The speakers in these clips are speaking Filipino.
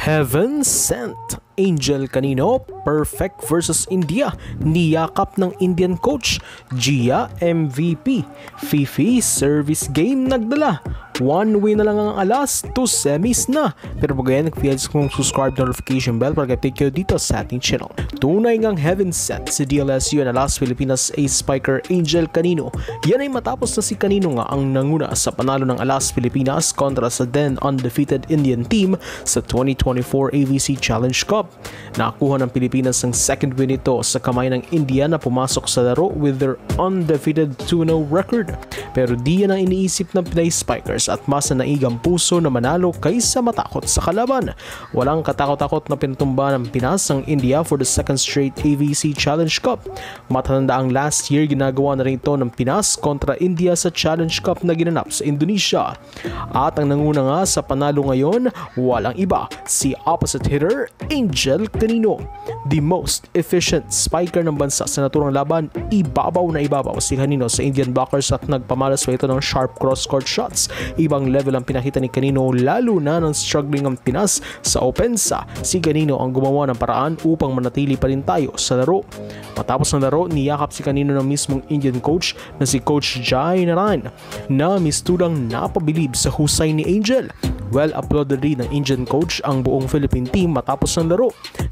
Heaven Sent Angel Canino, perfect versus India, niyakap ng Indian coach, Gia MVP, Fifi service game nagdala, one win na lang ang alas, two semis na. Pero pag ganyan, nag-feels kung subscribe notification bell para update kayo dito sa ating channel. Tunay ngang heaven set si DLSU and Alas Pilipinas ace spiker Angel Canino. Yan ay matapos na si Canino nga ang nanguna sa panalo ng Alas Pilipinas kontra sa then undefeated Indian team sa 2024 AVC Challenge Cup. Nakuha ng Pilipinas ang second win ito sa kamay ng India na pumasok sa laro with their undefeated 2-0 record. Pero di yan ang iniisip ng Pinay Spikers at mas na naigang puso na manalo kaysa matakot sa kalaban. Walang katakot-takot na pinutumba ng Pinas ang India for the second straight AVC Challenge Cup. Matatanda ang last year ginagawa na rin ito ng Pinas kontra India sa Challenge Cup na ginanap sa Indonesia. At ang nanguna nga sa panalo ngayon, walang iba, si opposite hitter Angel Canino. The most efficient spiker ng bansa sa naturang laban, ibabaw na ibabaw si Canino sa Indian blockers at nagpamalas pa ito ng sharp cross-court shots. Ibang level ang pinakita ni Canino lalo na ng struggling ang Pinas sa opensa. Si Canino ang gumawa ng paraan upang manatili pa rin tayo sa laro. Matapos ng laro, niyakap si Canino ng mismong Indian coach na si Coach Jai Naran na mistudang napabilib sa husay ni Angel. Well uploaded rin ng Indian coach ang buong Philippine team matapos ng laro.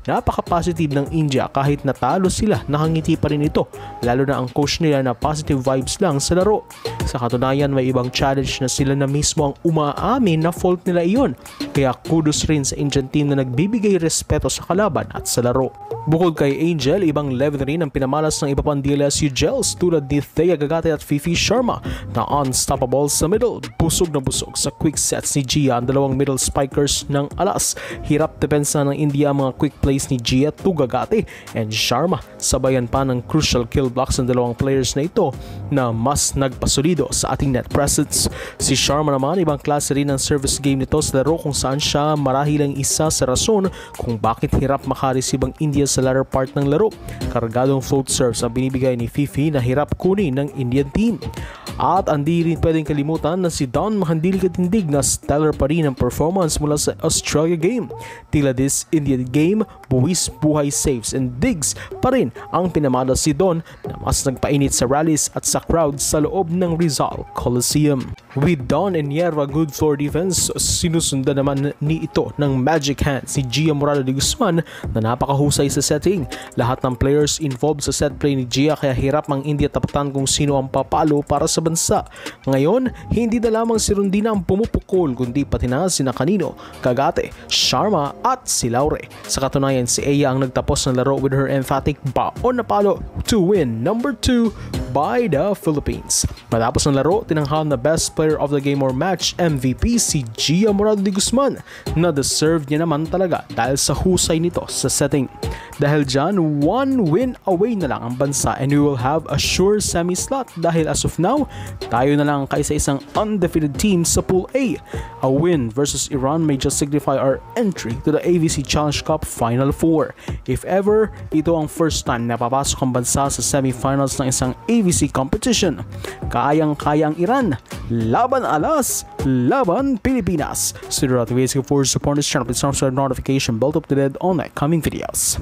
Napaka-positive ng India kahit natalo sila, nakangiti pa rin ito. Lalo na ang coach nila na positive vibes lang sa laro. Sa katunayan, may ibang challenge na sila na mismo ang umaamin na fault nila iyon. Kaya kudos rin sa Indian team na nagbibigay respeto sa kalaban at sa laro. Bukod kay Angel, ibang level rin ang pinamalas ng iba pang DLSU gels tulad ni Thea Gagate at Fifi Sharma na unstoppable sa middle. Busog na busog sa quick sets ni Gia ang dalawang middle spikers ng alas. Hirap depensa ng India ang mga quick plays ni Gia Tugagate and Sharma. Sabayan pa ng crucial kill blocks ng dalawang players na ito na mas nagpasulido sa ating net presence. Si Sharma naman ibang klase rin ng service game nito sa laro kung saan siya marahil ang isa sa rason kung bakit hirap makareceive ang India sa latter part ng laro. Kargadong float serves ang binibigay ni Fifi na hirap kunin ng Indian team. At hindi rin pwedeng kalimutan na si Don Mahandili Katindig na stellar pa rin ang performance mula sa Australia game. Tila this Indian game, buwis buhay saves and digs pa rin ang pinamala si Don na mas nagpainit sa rallies at sa crowd sa loob ng Rizal Coliseum. With Don and Yerva good floor defense, sinusundan naman ni ito ng magic hand si Gia Morales de Guzman na napakahusay sa setting. Lahat ng players involved sa set play ni Gia kaya hirap ang India tapatan kung sino ang papalo para sa bansa. Ngayon, hindi na lamang si Rondina ang pumupukol kundi pati na sina Kanino, Kagate, Sharma at si Laure. Sa katunayan, si Eya ang nagtapos ng laro with her emphatic baon na palo to win number 2 by the Philippines. Matapos ng laro, tinanghal na best player of the game or match MVP si Gia Morado de Guzman na deserve niya naman talaga dahil sa husay nito sa setting. Dahil dyan, one win away na lang ang bansa and we will have a sure semi-slot dahil as of now, tayo na lang kaisa-isang undefeated team sa Pool A. A win versus Iran may just signify our entry to the AVC Challenge Cup Final 4. If ever, ito ang first time na papasok ang bansa sa semi-finals ng isang AVC competition. Kayang-kaya ang Iran, laban alas, laban Pilipinas. Out the ways for support this channel, please subscribe notification bell to updated on my coming videos.